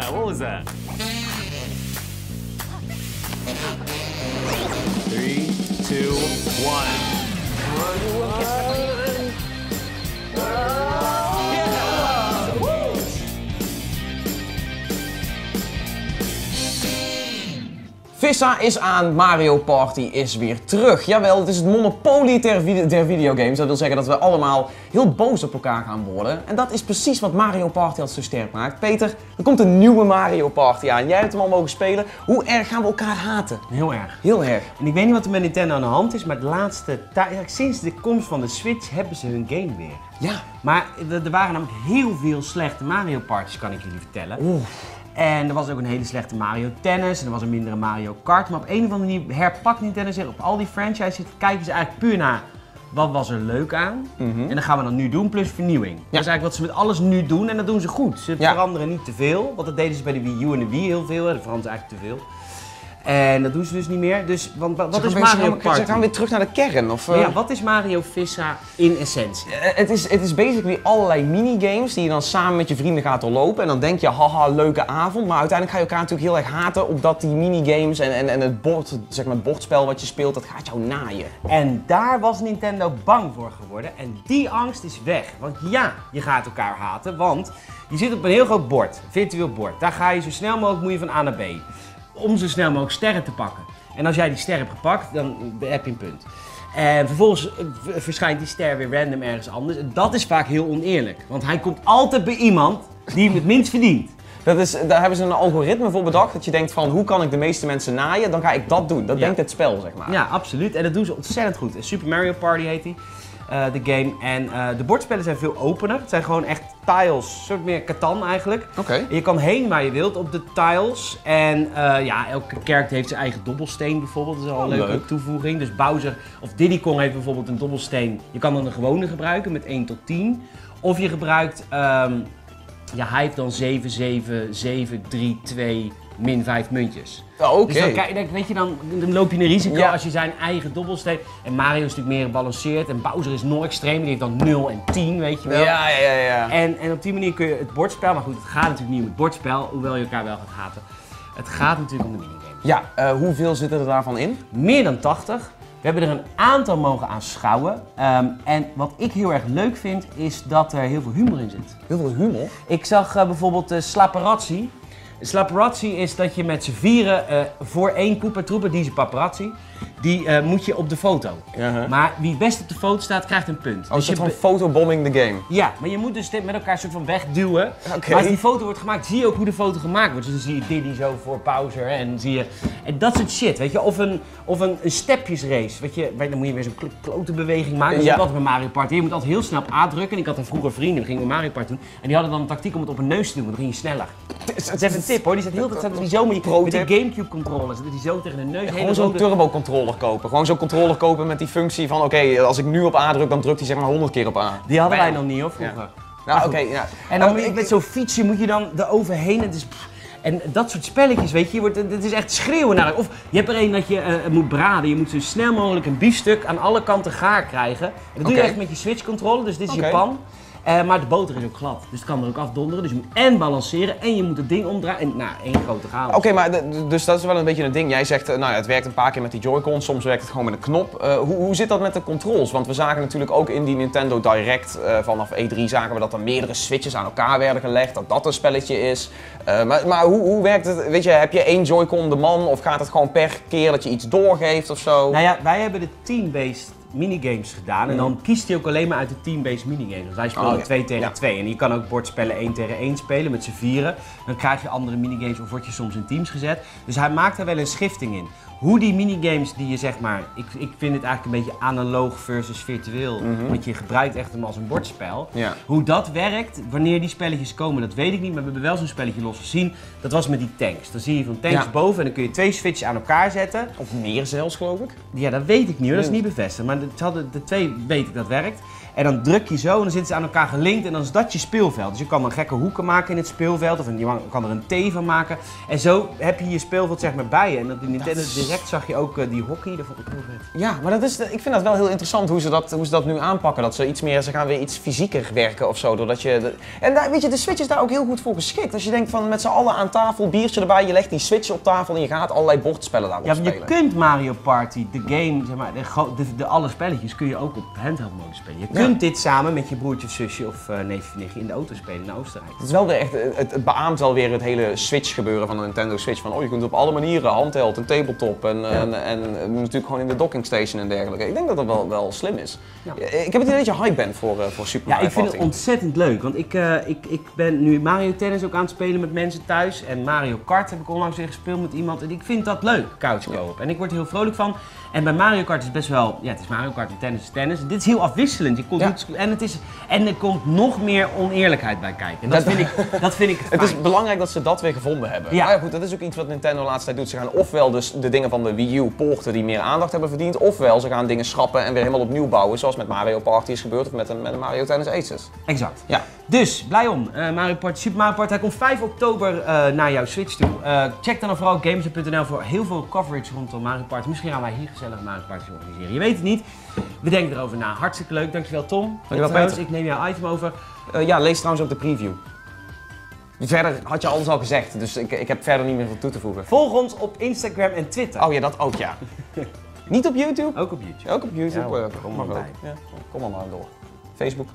that? What was that? Vissa is aan, Mario Party is weer terug. Jawel, het is het monopolie ter, der videogames. Dat wil zeggen dat we allemaal heel boos op elkaar gaan worden. En dat is precies wat Mario Party al zo sterk maakt. Peter, er komt een nieuwe Mario Party aan. Jij hebt hem al mogen spelen. Hoe erg gaan we elkaar haten? Heel erg. Heel erg. En ik weet niet wat er met Nintendo aan de hand is, maar de laatste eigenlijk sinds de komst van de Switch hebben ze hun game weer. Ja. Maar er er waren namelijk heel veel slechte Mario Parties, kan ik jullie vertellen. Oeh. En er was ook een hele slechte Mario Tennis en er was een mindere Mario Kart. Maar op een of andere manier herpakt Nintendo zich op al die franchises. Kijken ze eigenlijk puur naar wat was er leuk aan. En dat gaan we dan nu doen, plus vernieuwing. Dat is eigenlijk wat ze met alles nu doen en dat doen ze goed. Ze Ja. veranderen niet te veel, want dat deden ze bij de Wii U en de Wii heel veel. Dat veranderen ze eigenlijk te veel. En dat doen ze dus niet meer. Dus want, wat Ze is Mario Party? Ze gaan weer terug naar de kern. Of, eh, ja, wat is Mario Vissa in essentie? Eh, Het is, het is basically allerlei minigames die je dan samen met je vrienden gaat doorlopen. En dan denk je, haha, leuke avond. Maar uiteindelijk ga je elkaar natuurlijk heel erg haten. Omdat die minigames en, en, en het, bord, zeg maar, het bordspel wat je speelt, dat gaat jou naaien. En daar was Nintendo bang voor geworden. En die angst is weg. Want ja, je gaat elkaar haten. Want je zit op een heel groot bord, virtueel bord. Daar ga je zo snel mogelijk moet je van A naar B. Om zo snel mogelijk sterren te pakken. En als jij die ster hebt gepakt, dan heb je een punt. En vervolgens eh, verschijnt die ster weer random ergens anders. En dat is vaak heel oneerlijk. Want hij komt altijd bij iemand die hem het minst verdient. Dat is, daar hebben ze een algoritme voor bedacht. Dat je denkt van, hoe kan ik de meeste mensen naaien? Dan ga ik dat doen. Dat Ja. denkt het spel, zeg maar. Ja, absoluut. En dat doen ze ontzettend goed. Super Mario Party heet die, de game. En eh, de bordspellen zijn veel opener. Het zijn gewoon echt tiles, een soort meer Catan eigenlijk. Oké. Je kan heen waar je wilt op de tiles. En eh, ja, elke kerk heeft zijn eigen dobbelsteen bijvoorbeeld. Dat is al een Oh, leuke leuk. toevoeging. Dus Bowser of Diddy Kong heeft bijvoorbeeld een dobbelsteen. Je kan dan een gewone gebruiken met 1 tot 10. Of je gebruikt, ehm, ja, hij heeft dan 7, 7, 7, 3, 2, min 5 muntjes. Oh, Oké. Dus dan, weet je, dan, dan loop je een risico Ja. als je zijn eigen dobbelsteen... En Mario is natuurlijk meer gebalanceerd en Bowser is nog extreem. Die heeft dan 0 en 10, weet je wel. Ja, ja, ja. En, en op die manier kun je het bordspel... Maar goed, het gaat natuurlijk niet om het bordspel, hoewel je elkaar wel gaat haten. Het gaat natuurlijk om de minigames. Ja, eh, hoeveel zitten er daarvan in? Meer dan 80. We hebben er een aantal mogen aanschouwen. Ehm en wat ik heel erg leuk vind, is dat er heel veel humor in zit. Heel veel humor. Ik zag eh, bijvoorbeeld de Slaparazzi. Slaparazzi is dat je met z'n vieren eh, voor één Koopa Trooper, die is een paparazzi, die eh, moet je op de foto. Maar wie het best op de foto staat, krijgt een punt. Oh, Dus je van fotobombing the game. ja, maar je moet dus dit met elkaar soort van wegduwen. Maar als die foto wordt gemaakt, zie je ook hoe de foto gemaakt wordt. Dus dan zie je Diddy zo voor Bowser en zie je... En dat soort shit, weet je. Of een, of een, een stepjesrace, weet je. Dan moet je weer zo'n kl- klote beweging maken. Dat is Ja. altijd bij Mario Party. Je moet altijd heel snel op A drukken. En ik had dan vroeger vrienden, die gingen Mario Party doen. En die hadden dan een tactiek om het op een neus te doen, want dan ging je sneller. Dat is even een tip hoor. Die staat heel tijd die zo met die, met die. Gamecube controllers. Dat die zo tegen de neus. Gewoon zo'n turbo controller kopen. Gewoon zo'n controller kopen met die functie van oké, als ik nu op A druk, dan drukt hij zeg maar 100 keer op A. Die hadden wij nog niet hoor, vroeger. Nou oké, ja. En dan moet je ik- met zo'n fietsje moet je dan er overheen. Het is, en dat soort spelletjes, weet je, je wordt, het is echt schreeuwen naar. Of je hebt er een dat je eh, moet braden. Je moet zo snel mogelijk een biefstuk aan alle kanten gaar krijgen. En dat doe je echt met je switch controller, dus dit is je pan. Eh, maar de boter is ook glad, dus het kan er ook afdonderen. Dus je moet en balanceren en je moet het ding omdraaien. En nou, één grote chaos. Oké, maar dus dat is wel een beetje een ding. Jij zegt, eh, nou ja, het werkt een paar keer met die Joy-Con, soms werkt het gewoon met een knop. Eh, hoe, hoe zit dat met de controls? Want we zagen natuurlijk ook in die Nintendo Direct vanaf E3 zagen we dat er meerdere switches aan elkaar werden gelegd, dat dat een spelletje is. Maar maar hoe, hoe werkt het? Weet je, heb je één Joy-Con de man of gaat het gewoon per keer dat je iets doorgeeft of zo? Nou ja, wij hebben de team-based minigames gedaan. En dan kiest hij ook alleen maar uit de team-based minigames. Want wij spelen Oh, ja. 2 tegen Ja. 2. En je kan ook bordspellen 1 tegen 1 spelen met z'n vieren. Dan krijg je andere minigames of word je soms in teams gezet. Dus hij maakt daar wel een schifting in. Hoe die minigames die je zeg maar, ik, ik vind het eigenlijk een beetje analoog versus virtueel. Want je gebruikt echt hem als een bordspel. Ja. Hoe dat werkt, wanneer die spelletjes komen, dat weet ik niet. Maar we hebben wel zo'n spelletje los gezien. Dat was met die tanks. Dan zie je van tanks Ja. boven en dan kun je twee switches aan elkaar zetten. Of meer zelfs, geloof ik. Ja, dat weet ik niet hoor, dat is niet bevestigd. Maar de, de twee weet ik dat werkt. En dan druk je zo en dan zitten ze aan elkaar gelinkt en dan is dat je speelveld. Dus je kan dan gekke hoeken maken in het speelveld of een- je kan er een T van maken. En zo heb je je speelveld zeg maar bij je. En op Nintendo Direct zag je ook eh, die hockey, dat vond ik heel vet. Ja, maar dat is, ik vind dat wel heel interessant hoe ze dat, hoe ze dat nu aanpakken. Dat ze iets meer, ze gaan weer iets fysieker werken of zo. Doordat je de- en daar, weet je, de Switch is daar ook heel goed voor geschikt. Als je denkt van met z'n allen aan tafel, biertje erbij, je legt die Switch op tafel en je gaat allerlei bordspellen daarop Ja, maar je spelen. kunt Mario Party, de game, zeg maar, de, de, de alle spelletjes kun je ook op handheld mode spelen. Je kunt kunt dit samen met je broertje zusje of uh, neefje nichtje in de auto spelen naar Oostenrijk. Het is wel weer echt, het, het beaamt wel weer het hele Switch gebeuren van de Nintendo Switch. Van oh, je kunt op alle manieren, handheld, een tabletop en, en, en, natuurlijk gewoon in de docking station en dergelijke. Ik denk dat dat wel, wel slim is. Ja. Ik heb het idee dat je hype bent voor, uh, voor Super Mario Ja, ik vind het ontzettend leuk, want ik, uh, ik, ik ben nu Mario Tennis ook aan het spelen met mensen thuis en Mario Kart heb ik onlangs weer gespeeld met iemand en ik vind dat leuk, couch co-op. En ik word er heel vrolijk van. En bij Mario Kart is het best wel, ja het is Mario Kart en tennis is tennis. Dit is heel afwisselend. Je komt niet, en, het is, en er komt nog meer oneerlijkheid bij kijken. En dat, vind ik, dat vind ik Het is belangrijk dat ze dat weer gevonden hebben. Ja. Maar ja, goed, dat is ook iets wat Nintendo de laatste tijd doet. Ze gaan ofwel dus de dingen van de Wii U poorten die meer aandacht hebben verdiend, ofwel ze gaan dingen schrappen en weer helemaal opnieuw bouwen. Zoals met Mario Party is gebeurd of met een, met een Mario Tennis Aces. Exact. Ja. Dus, blij om. Uh, Mario Party, Super Mario Party, hij komt 5 oktober uh, naar jouw Switch toe. Uh, check dan vooral games.nl voor heel veel coverage rondom Mario Party. Misschien gaan wij hier gezellig Mario Party organiseren. Je weet het niet. We denken erover na. Hartstikke leuk. Dankjewel Tom. Dankjewel Peter. Ik neem jouw item over. ja, lees trouwens ook de preview. Verder had je alles al gezegd, dus ik, ik heb verder niet meer wat toe te voegen. Volg ons op Instagram en Twitter. Oh ja, dat ook ja. niet op YouTube? Ook op YouTube. Ook op YouTube. Ja, kom maar, maar Ja, kom maar, maar door. Facebook.